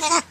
Clap.